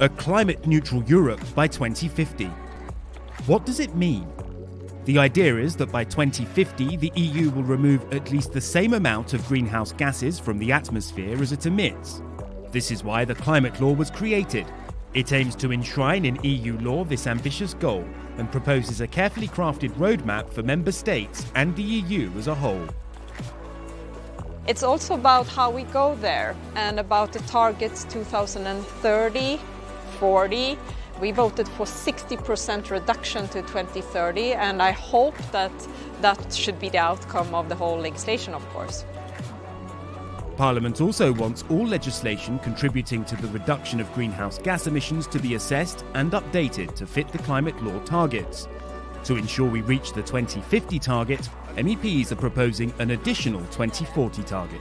a climate neutral Europe by 2050. What does it mean? The idea is that by 2050, the EU will remove at least the same amount of greenhouse gases from the atmosphere as it emits. This is why the climate law was created. It aims to enshrine in EU law this ambitious goal and proposes a carefully crafted roadmap for member states and the EU as a whole. It's also about how we go there and about the targets 2030, 40. We voted for 60% reduction to 2030 and I hope that that should be the outcome of the whole legislation, of course. Parliament also wants all legislation contributing to the reduction of greenhouse gas emissions to be assessed and updated to fit the climate law targets. To ensure we reach the 2050 target, MEPs are proposing an additional 2040 target.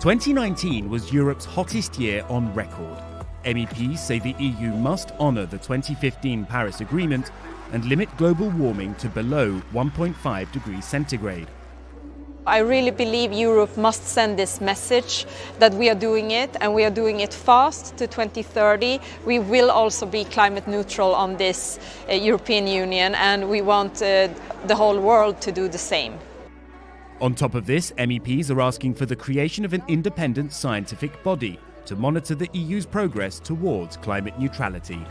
2019 was Europe's hottest year on record. MEPs say the EU must honour the 2015 Paris Agreement and limit global warming to below 1.5 degrees centigrade. I really believe Europe must send this message that we are doing it and we are doing it fast to 2030. We will also be climate neutral on this uh, European Union and we want uh, the whole world to do the same. On top of this, MEPs are asking for the creation of an independent scientific body to monitor the EU's progress towards climate neutrality.